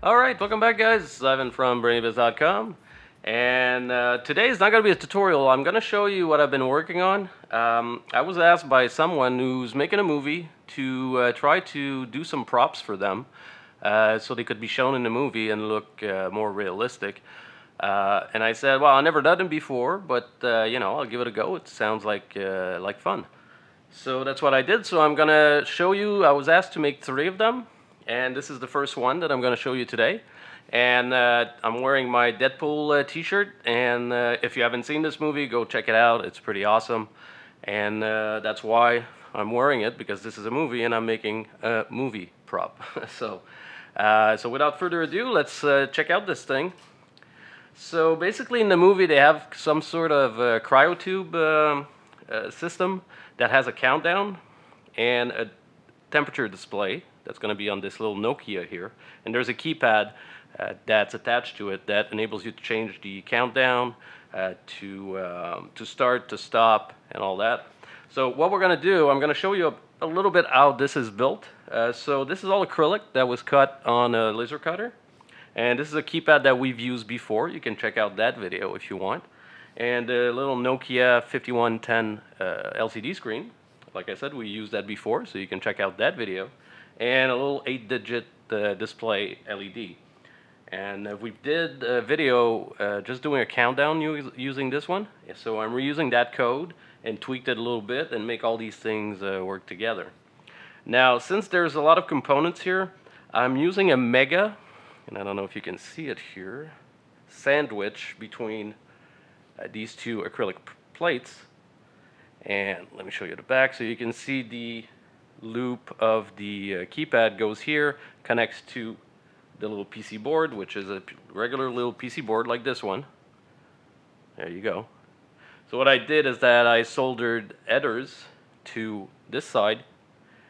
All right, welcome back, guys. This is Ivan from Brainy-Bits.com. And uh, today is not going to be a tutorial. I'm going to show you what I've been working on. Um, I was asked by someone who's making a movie to uh, try to do some props for them uh, so they could be shown in the movie and look uh, more realistic. Uh, and I said, well, I've never done it before, but, uh, you know, I'll give it a go. It sounds like, like fun. So that's what I did. So I'm going to show you, I was asked to make three of them and this is the first one that I'm going to show you today. And uh, I'm wearing my Deadpool uh, t-shirt, and uh, if you haven't seen this movie, go check it out. It's pretty awesome, and uh, that's why I'm wearing it, because this is a movie, and I'm making a movie prop. so, uh, so without further ado, let's uh, check out this thing. So basically in the movie, they have some sort of cryotube um, system that has a countdown and a temperature display that's going to be on this little Nokia here. And there's a keypad uh, that's attached to it that enables you to change the countdown uh, to, um, to start, to stop, and all that. So what we're going to do, I'm going to show you a, a, little bit how this is built. Uh, so this is all acrylic that was cut on a laser cutter. And this is a keypad that we've used before. You can check out that video if you want. And a little Nokia 5110 uh, LCD screen. Like I said, we used that before, so you can check out that video and a little 8-digit uh, display LED. And uh, we did a video uh, just doing a countdown using this one. So I'm reusing that code and tweaked it a little bit and make all these things uh, work together. Now, since there's a lot of components here, I'm using a Mega, and I don't know if you can see it here, sandwich between uh, these two acrylic plates. And let me show you the back so you can see the loop of the uh, keypad goes here, connects to the little PC board, which is a regular little PC board like this one. There you go. So what I did is that I soldered headers to this side,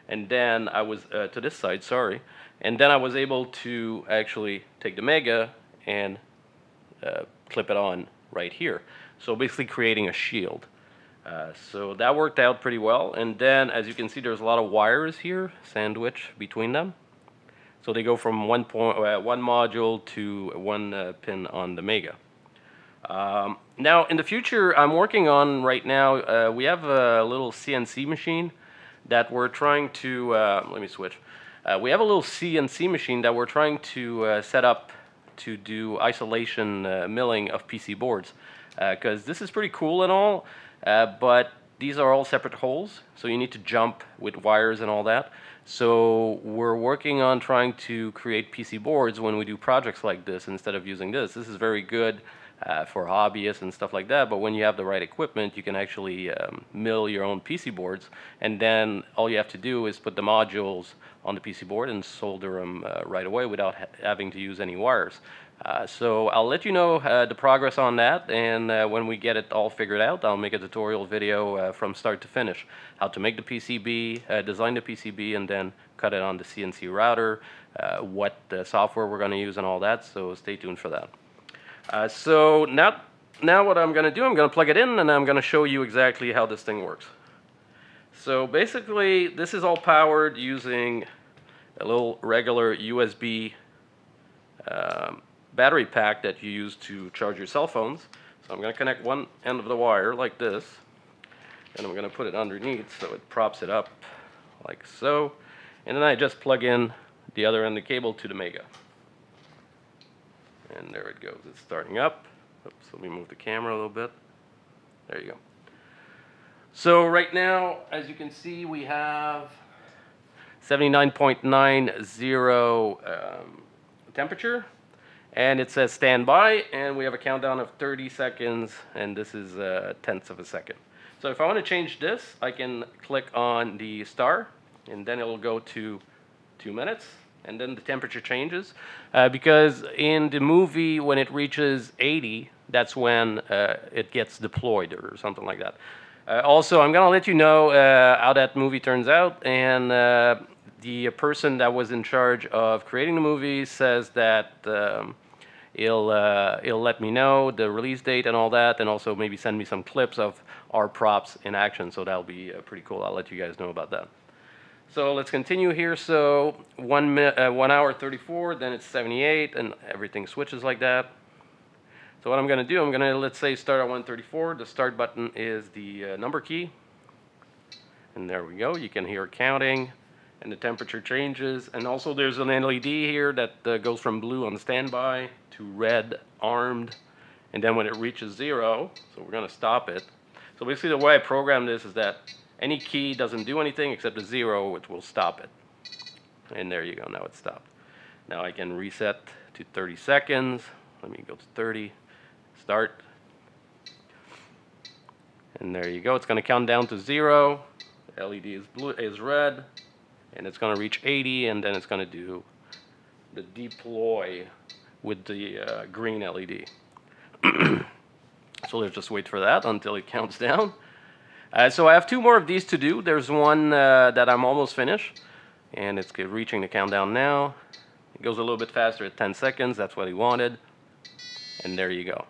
and then I was, uh, to this side, sorry, and then I was able to actually take the Mega and uh, clip it on right here. So basically creating a shield. Uh, so that worked out pretty well. And then, as you can see, there's a lot of wires here, sandwich between them. So they go from one, point, uh, one module to one uh, pin on the Mega. Um, now, in the future, I'm working on right now, uh, we have a little CNC machine that we're trying to, uh, let me switch. we have a little CNC machine that we're trying to set up to do isolation milling of PC boards. Because this is pretty cool and all, Uh, but these are all separate holes, so you need to jump with wires and all that. So we're working on trying to create PC boards when we do projects like this instead of using this. This is very good uh, for hobbyists and stuff like that, but when you have the right equipment, you can actually um, mill your own PC boards, and then all you have to do is put the modules on the PC board and solder them uh, right away without ha having to use any wires. Uh, so I'll let you know uh, the progress on that and uh, when we get it all figured out I'll make a tutorial video uh, from start to finish how to make the PCB, uh, design the PCB and then cut it on the CNC router, uh, what software we're going to use and all that so stay tuned for that. So now, now what I'm going to do I'm going to plug it in and I'm going to show you exactly how this thing works. So basically this is all powered using a little regular USB um, battery pack that you use to charge your cell phones. So I'm going to connect one end of the wire like this, and I'm going to put it underneath so it props it up like so. And then I just plug in the other end of the cable to the Mega. And there it goes. It's starting up. Oops, let me move the camera a little bit. There you go. So right now, as you can see, we have 79.90 um, temperature and it says standby and we have a countdown of 30 seconds and this is a tenth of a second. So if I want to change this I can click on the star and then it will go to two minutes and then the temperature changes uh, because in the movie when it reaches 80 that's when uh, it gets deployed or something like that. Uh, also I'm gonna let you know uh, how that movie turns out and uh, the person that was in charge of creating the movie says that um, he'll, uh, he'll let me know the release date and all that, and also maybe send me some clips of our props in action. So that'll be pretty cool. I'll let you guys know about that. So let's continue here. So one uh, one hour 34, then it's 78, and everything switches like that. So what I'm going to do, I'm going to, let's say, start at 134. The start button is the uh, number key. And there we go. You can hear counting and the temperature changes. And also there's an LED here that uh, goes from blue on standby to red armed. And then when it reaches zero, so we're going to stop it. So basically the way I program this is that any key doesn't do anything except a zero, which will stop it. And there you go, now it's stopped. Now I can reset to 30 seconds. Let me go to 30, start. And there you go, it's gonna count down to zero. The LED is blue, is red, and it's gonna reach 80, and then it's gonna do the deploy with the uh, green LED. so let's just wait for that until it counts down. Uh, so I have two more of these to do. There's one uh, that I'm almost finished, and it's reaching the countdown now. It goes a little bit faster at 10 seconds. That's what he wanted. And there you go.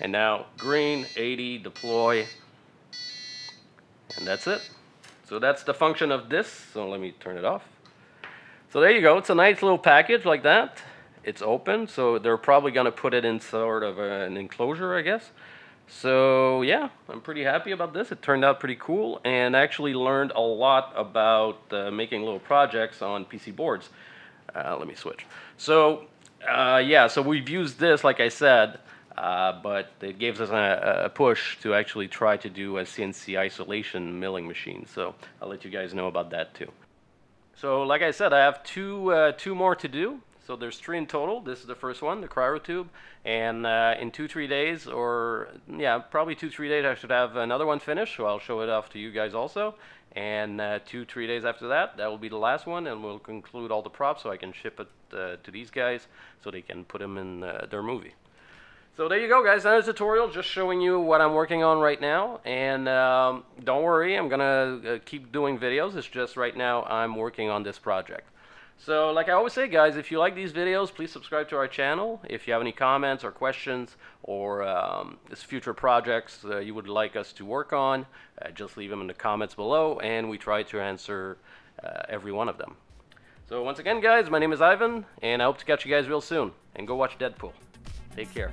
And now green, 80, deploy, and that's it. So that's the function of this. So let me turn it off. So there you go. It's a nice little package like that. It's open, so they're probably going to put it in sort of an enclosure, I guess. So yeah, I'm pretty happy about this. It turned out pretty cool and actually learned a lot about uh, making little projects on PC boards. Uh, let me switch. So uh, yeah, so we've used this, like I said, uh, but it gives us a, a, push to actually try to do a CNC isolation milling machine. So I'll let you guys know about that too. So like I said, I have two, uh, two more to do. So there's three in total. This is the first one, the cryotube. And uh, in two, three days, or yeah, probably two, three days, I should have another one finished. So I'll show it off to you guys also. And uh, two, three days after that, that will be the last one. And we'll conclude all the props so I can ship it uh, to these guys so they can put them in uh, their movie. So there you go, guys. That is a tutorial just showing you what I'm working on right now. And um, don't worry, I'm going to uh, keep doing videos. It's just right now I'm working on this project. So like I always say guys, if you like these videos, please subscribe to our channel. If you have any comments or questions or um, future projects uh, you would like us to work on, uh, just leave them in the comments below and we try to answer uh, every one of them. So once again guys, my name is Ivan and I hope to catch you guys real soon. And go watch Deadpool. Take care.